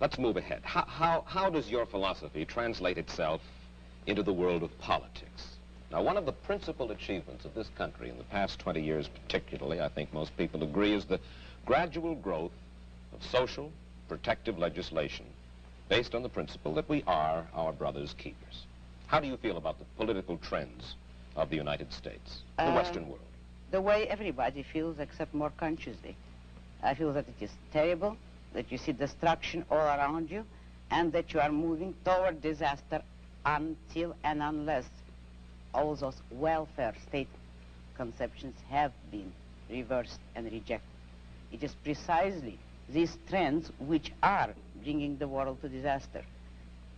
let's move ahead. How, how, how does your philosophy translate itself into the world of politics? Now, one of the principal achievements of this country in the past 20 years particularly, I think most people agree, is the gradual growth of social protective legislation based on the principle that we are our brother's keepers. How do you feel about the political trends of the United States, the Uh, Western world? The way everybody feels, except more consciously. I feel that it is terrible, that you see destruction all around you, and that you are moving toward disaster until and unless all those welfare state conceptions have been reversed and rejected. It is precisely these trends which are bringing the world to disaster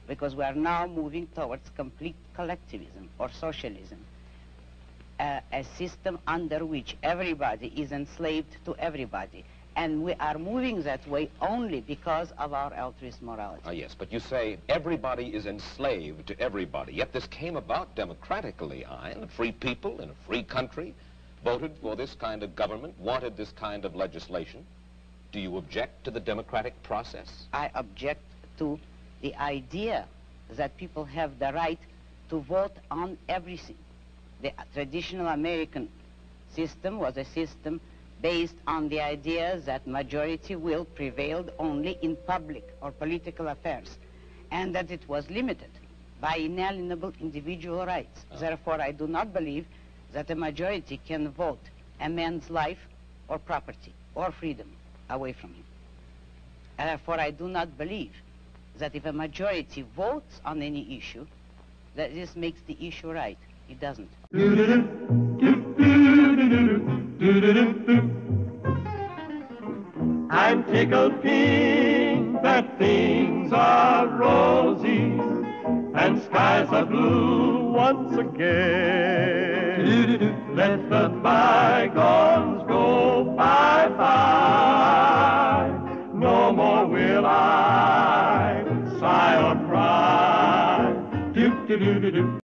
because we are now moving towards complete collectivism or socialism, uh, a system under which everybody is enslaved to everybody. And we are moving that way only because of our altruist morality. Ah, yes, but you say everybody is enslaved to everybody, yet this came about democratically, Ayn. Free people in a free country voted for this kind of government, wanted this kind of legislation. Do you object to the democratic process? I object to the idea that people have the right to vote on everything. The traditional American system was a system based on the idea that majority will prevailed only in public or political affairs, and that it was limited by inalienable individual rights. Ah. Therefore, I do not believe that a majority can vote a man's life or property or freedom away from him. Therefore, I do not believe that if a majority votes on any issue, that this makes the issue right. It doesn't. Tickled pink that things are rosy and skies are blue once again. Let the bygones go bye-bye. No more will I sigh or cry. Do, do, do, do, do.